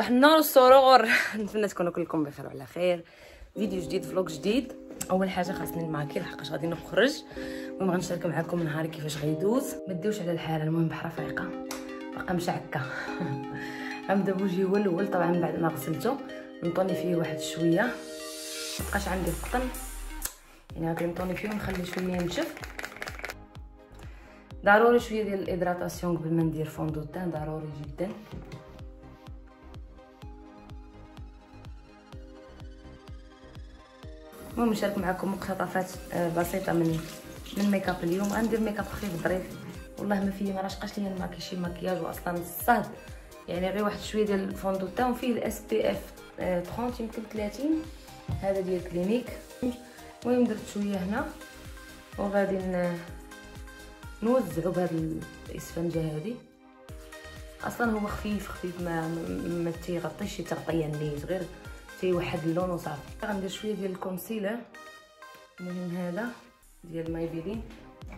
صباح النور والسرور نتمنى تكونوا كلكم بخير وعلى خير. فيديو جديد vlog جديد. أول حاجة خاصني نماكي لحقاش غادي نخرج. المهم غنشارك معكم نهاري كيفاش غيدوز. ما ديوش على الحاله المهم بحر فايقه باقا مشعكه غنبدأ بوجهي هو الأول طبعا بعد ما غسلته. نطوني فيه واحد شوية. مبقاش عندي القطن. يعني غادي نطوني فيه ونخلي شوية ينشف. ضروري شوية ديال ال hydratation قبل ما ندير fond de teint ضروري جدا. المهم نشارك معكم مقتطفات بسيطة من من make up اليوم. غندير make up خفيف ظريف. والله ما فيه ما راشقاش ليا نماكي شي مكياج واصلا الصهد يعني غير واحد شوية ديال ال fond de teint وفيه ال SPF 30 يمكن 30 هذا ديال Clinique. المهم درت شوية هنا. وغادي نوزعو بهاد الإسفنجة هادي. أصلا هو خفيف خفيف ما ما تيغطيش شي تغطيه نيت غير تيوحد اللون وصافي. غندير شوية ديال ال concealer. المهم هذا ديال مايبيلين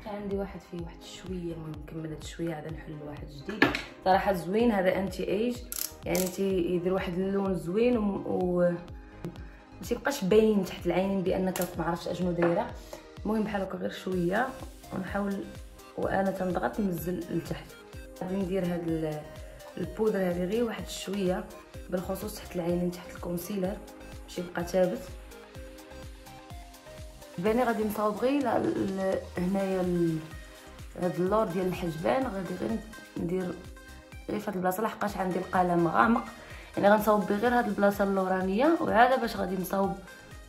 عندي واحد فيه واحد شوية المهم هاد شوية عاد نحل واحد جديد. صراحة زوين هذا anti-âge يعني تيدير واحد اللون زوين و... ما تيبقاش باين تحت العينين بأنك ما عرفتش أشنو دايرة. المهم بحال هكا غير شوية ونحاول وأنا تنضغط ننزل لتحت. غادي ندير هاد البودر هذه غير واحد شوية بالخصوص تحت العينين تحت ال concealer باش يبقى ثابت. باني غادي نصاوب غير هنايا هاد اللور ديال الحجبان. غادي غير ندير غير فهاد البلاصة. لحقاش عندي القلم غامق. يعني غنصاوب غير هاد البلاصة اللورانية. وعاده باش غادي نصاوب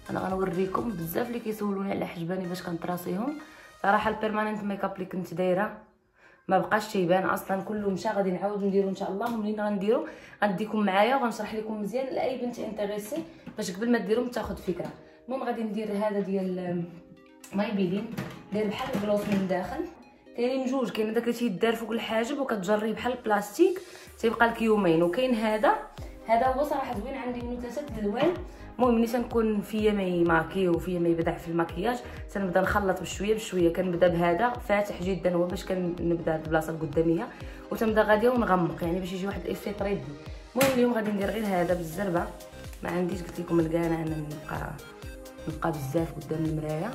أنا غنوريكم بزاف اللي كيسولوني على حجباني باش كنطراسيهم صراحة ال permanent make-up اللي كنت دايرة ما بقاش تيبان أصلا. كله مشى غادي نعاود نديرو إن شاء الله. ومنين غنديرو. غنديكم معايا وغنشرح لكم مزيان. لأي بنت intéressée باش قبل ما ديرهم تاخذ فكرة. المهم غادي ندير هذا ديال مايبيلين داير بحال ال gloss من الداخل. كاينين جوج كاين داك اللي تيدار فوق الحاجب وكتجريه بحال البلاستيك. تيبقى لك يومين. وكاين هذا. هذا هو صراحة زوين. عندي منه ثلاثة الالوان المهم ملي تنكون فيا ما يماكي وفيا ما يبدع في المكياج تنبدا نخلط بشوية بشوية كنبدا بهذا فاتح جدا هو باش كنبدا البلاصة القداميه وتنبدا غاديه ونغمق يعني باش يجي واحد الافي طريدي المهم اليوم غادي ندير غير هذا بالزربة. ما عنديش قلت لكم الكانه أنا نبقى نبقى بزاف قدام المرايه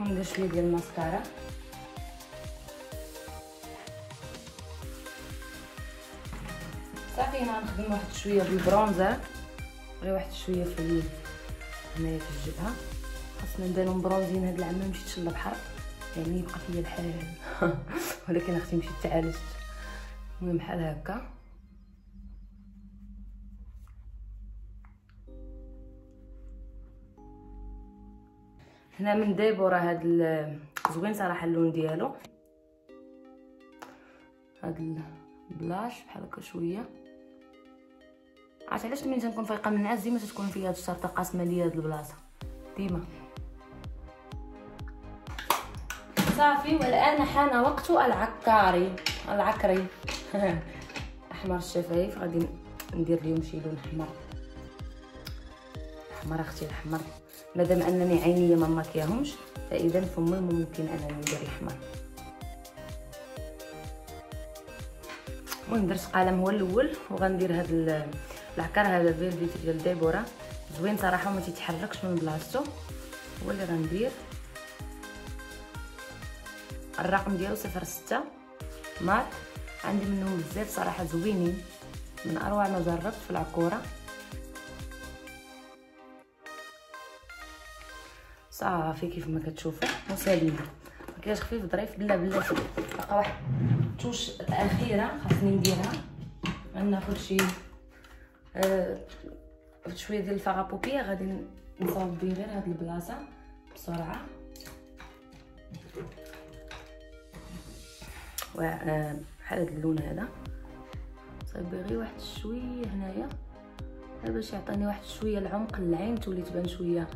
ندير شوية ديال الماسكارا. صافي هنا غنخدم واحد شوية بالبرونزر غير واحد شوية في هنايا في الجبهة. خاصنا نبانو مبرونزين هاد العام ما مشيتش للبحر يعني يبقى فيا الحال. ولكن أختي مشيت تعالجت المهم بحال هكا. هنا من ديبورا هاد زوين صراحة اللون ديالو. هاد البلاش بحال هكا شوية. عرفت علاش ملي تنكون فايقة من النعاس ديما تتكون فيا هاد الشرطة قاسمه ليا هاد البلاصة. ديما. صافي والآن حان وقت العكاري. العكري. أحمر الشفايف. غادي ندير لهم شي لون أحمر. أحمر أختي الأحمر. مادام أنني عينيا ما ماكياهمش فإذا فمي ممكن انني ندير الأحمر. المهم درت قلم هو الأول وغندير هاد العكار هذا velvet ديال ديبورا. زوين صراحة وما تيتحركش من بلاصتو. هو اللي غندير. الرقم ديالو صفر ستة. مات عندي منهم بزاف صراحة زوينين. من أروع ما جربت في العكورة. صافي كيف ما كتشوفوا مسالين مكياج خفيف ظريف. بلا بلا بقى واحد التوش الأخيرة خاصني نديرها. غناخذ شي آه شوية ديال الفغابوكيه غادي نصاوب به غير هاد البلاصة بسرعة. آه، بحال هاد اللون هذا. صايب غير واحد شوية هنايا. باش يعطيني واحد شوية العمق للعين تولي تبان شوية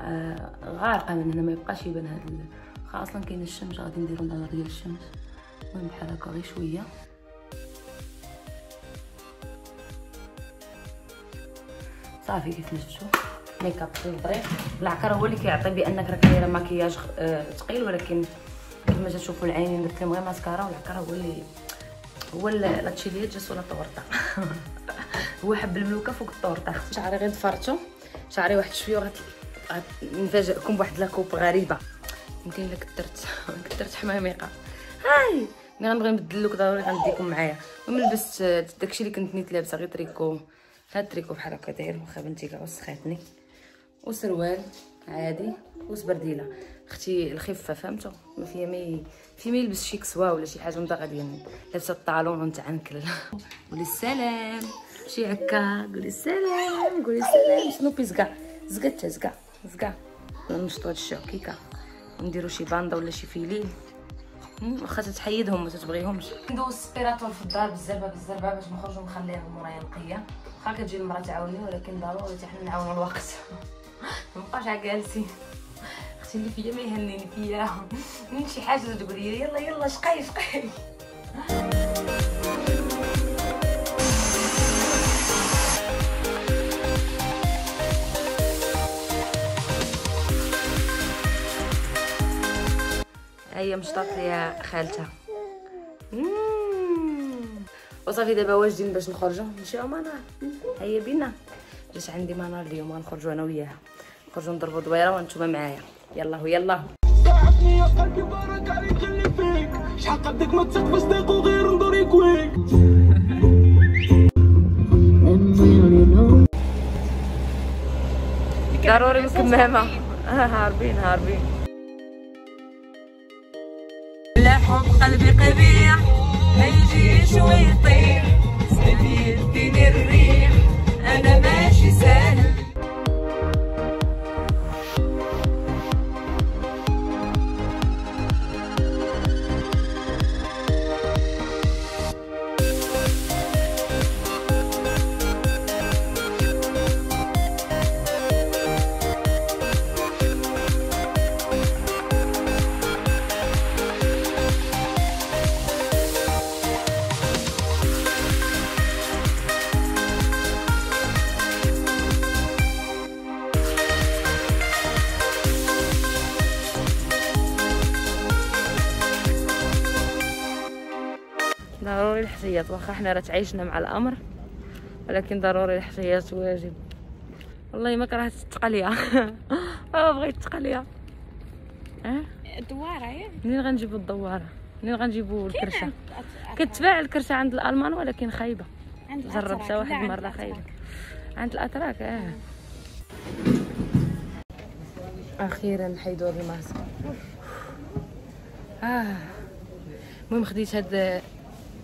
آه غارقة من هنا ما يبقاش يبان هاد أصلا كاين الشمس غادي نديرو نظاره ديال الشمس. المهم بحال هكا غير شوية. صافي كيف ما شفتوا ميك أب ظريف العكر هو اللي كيعطي بأنك راك دايرة مكياج ثقيل ولكن كما تشوفوا العينين درت لهم غير ماسكارا والعكر هو اللي هو لاتشيليات جات ولا طورطه هو حب الملوكة فوق الطورطه شعري غير ضفرتو شعري واحد شوية غت نفاجئكم بواحد لاكوب غريبة. يمكن إلا كثرت كثرت حماميقه هاي! ملي غنبغي نبدل لوك ضروري غنديكم معايا. المهم لبست داكشي اللي كنت نيت لابسه غير تريكو. هاد التريكو بحال هكا داير واخا بنتي كاع وسخاتني. وسروال عادي. وزبرديله أختي الخفة فهمتوا ما فيها مي في ما يلبس شي كسوة ولا شي حاجة مضاغه ديالنا لابسة الطالون ونتعنكل قولي السلام. شي هكا. قولي السلام. قولي السلام. سنوبي زكا؟ زكا زكا. زكا. نشطو هاد الشوكيكه نديرو شي باندا ولا شي فيلين واخا تتحيدهم ما تتبغيهمش. ندوز السبيراتور في الدار بالزربه بالزربه باش نخرجوا نخليهم ورايا نقيه واخا كتجي المرأة تعاوني ولكن ضروري حتى حنا نعاونوا الوقت. مابقاش جالسين أختي اللي فيا ما يهنيني فيا. من شي حاجة تقول لي؟ يلا يلا شقي شقي. هي مشطات ليا خالتها. وصافي دابا واجدين باش نخرجوا نمشيو منار هيا بينا. جات عندي منار اليوم غنخرجوا أنا وياها. نخرجوا نضربوا دويرة وأنتم معايا. يلا يلا ساعدني يا قلبي بارك عليك خلي فيك. شحال قدك ما وغير يكويك ضروري الكمامة. هاربين هاربين. لا حب قلبي قبيح. ما يجيش ويطيح سبيل يديني الريح. أنا ماشي سهل ضروري الحصيات واخا حنا راه تعايشنا مع الأمر ولكن ضروري الحصيات واجب. والله ما كرهت التقاليه ما بغيت التقاليه آه الدواره ياك منين غنجيبو الدوارة؟ منين غنجيبو الكرشة؟ كتباع الكرشة عند الألمان ولكن خايبة. جربتها واحد عند مرة الأتراك. خايبة. عند الاتراك آه. أخيرا حيدوا هاد الماسك. آه. المهم خديت هاد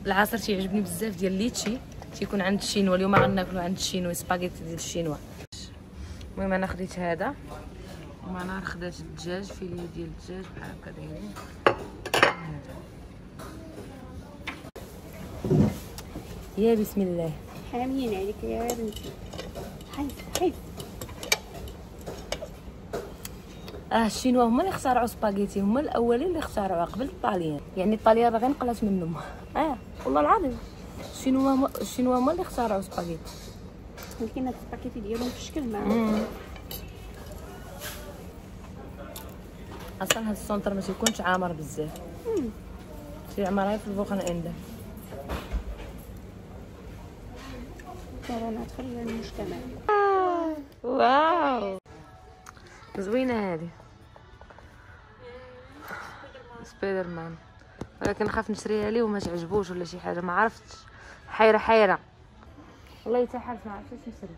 العصير تيعجبني بزاف ديال الليتشي تيكون عند الشينوا. اليوم غناكلو عند الشينوا. سباغيتي ديال الشينوا. المهم أنا خديت هذا. ومنار خدات الدجاج فيليه ديال الدجاج بحال هكا دايرين. يا بسم الله. حاميين عليك يا بنتي. حيد حيد آه الشينوا هما اللي اخترعوا سباغيتي. هما الأولين اللي اخترعوها قبل الطاليان. يعني الطاليان راه غير نقلات منهم. والله العظيم. الشينوا هما الشينوا هما اللي اخترعوا سباغيتي ولكن هاد السباغيتي ديالهم في الشكل ما. أصلا هاد ال centre ما تيكونش عامر بزاف. تيعمر غير في ال week-end. كورونا تخرج المجتمع. واو! زوينة هذه سبايدر مان. ولكن نخاف نشريها ليه وما تعجبوش ولا شي حاجة. ما عرفتش. حيرة حيرة. والله حتى حالت ما عرفتش نشري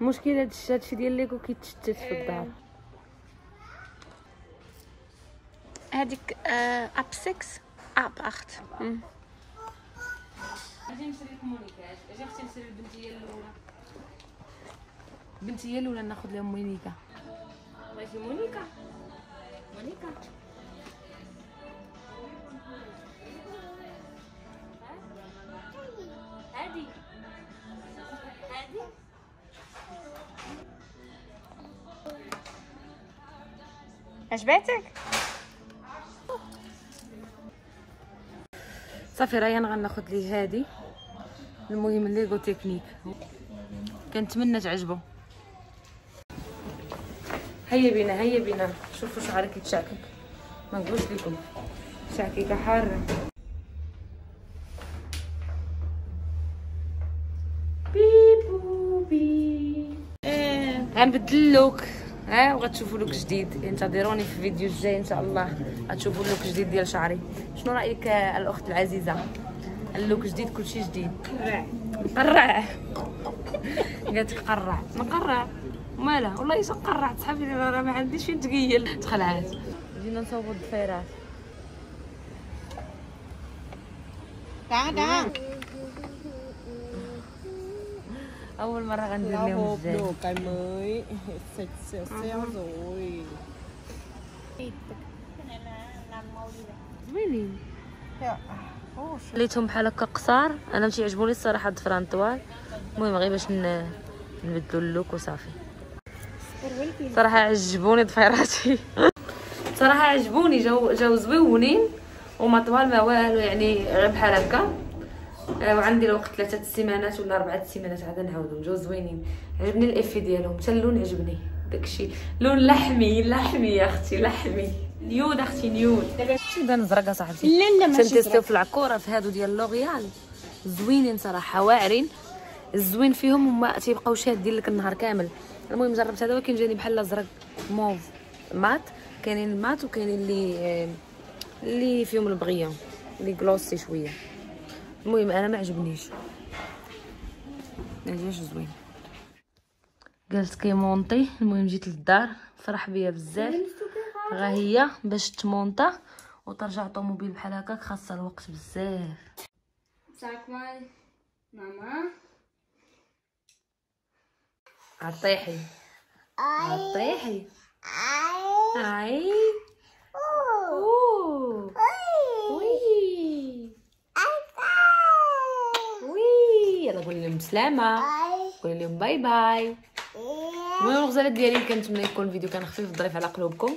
المشكلة هاد هادشي ديال ليغو كيتشتت في الدار. هذيك اب 6 اب 8 أجي نشري لك مونيكا. أجي أختي نشري البنتية الأولى. البنتية الأولى ناخذ لهم مونيكا. بغيتي مونيكا. مونيكا. عجباتك؟ صافي ريان غناخد لي هادي. المهم ليغو تكنيك. كنتمنى تعجبو. هيا بينا هيا بينا. شوفوا شعرك يتشعكك. ما نقولش لكم شعكيكه حارة. بيبو بي. آه، غنبدل look ها وغتشوفوا look جديد. انتظروني في الفيديو الجاي إن شاء الله. غتشوفوا لوك جديد ديال شعري. شنو رأيك الأخت العزيزة؟ اللوك جديد كلشي جديد. قرع قالت لك قرع. نقرع مالها والله إيش نقرع صحابي راه ما عنديش فين تقيل. تخلعات جينا نصوبوا الضفيرات. تعال تعال أول mara غندير لهم rồi. زوينين خليتهم بحال هكا قصار أنا ماشي عجبوني الصراحة الضفران طوال المهم غير باش ن- نبدلو ال look وصافي. صراحة عجبوني ضفيراتي. صراحة عجبوني جاو جاو زويونين. وما طوال ما والو يعني غير بحال هكا. وعندي الوقت ثلاثة سيمانات ولا أربعة سيمانات عاد نعاودهم جاو زوينين. عجبني ال effet ديالهم حتى اللون عجبني داكشي. لون لحمي لحمي يا أختي لحمي. nude أختي nude تبان زرقا صاحبتي؟ لا لا ماشي تنتيستيو في العكورة في هادو ديال لوريال زوينين صراحة واعرين الزوين فيهم هما تيبقاو شادين لك النهار كامل. المهم جربت هذا ولكن جاني بحال ازرق mauve mat. كاينين ال mat وكاينين اللي اللي فيهم البغية اللي glossy شوية. المهم أنا ما عجبنيش. ما جاش زوين. قالت كيمونطي المهم جيت للدار فرح بيا بزاف. غا هي باش تمونطا وترجع طوموبيل بحال هكاك خاصها الوقت بزاف. mal, Mama. عطيحي. عطيحي. أي. قولي لهم بسلامة قولي لهم bye bye. المهم الغزالات ديالي كنتمنى يكون الفيديو كان خفيف ظريف على قلوبكم.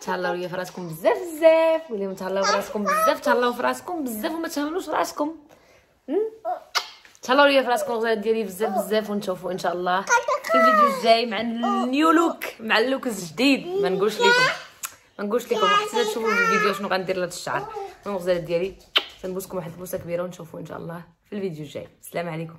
تهلاو ليا في راسكم بزاف بزاف. لهم تهلاو في راسكم بزاف. تهلاو في راسكم بزاف وما تهملوش راسكم. تهلاو ليا في راسكم الغزالات ديالي بزاف بزاف ونشوفوا إن شاء الله في الفيديو الجاي مع ال new look مع ال look الجديد ما نقولش لكم ما نقولش لكم حتى تشوفوا في الفيديو شنو غندير لهاد الشعر. المهم الغزالات ديالي تنبوسكم واحد البوسة كبيرة ونشوفوا إن شاء الله. في الفيديو الجاي. السلام عليكم.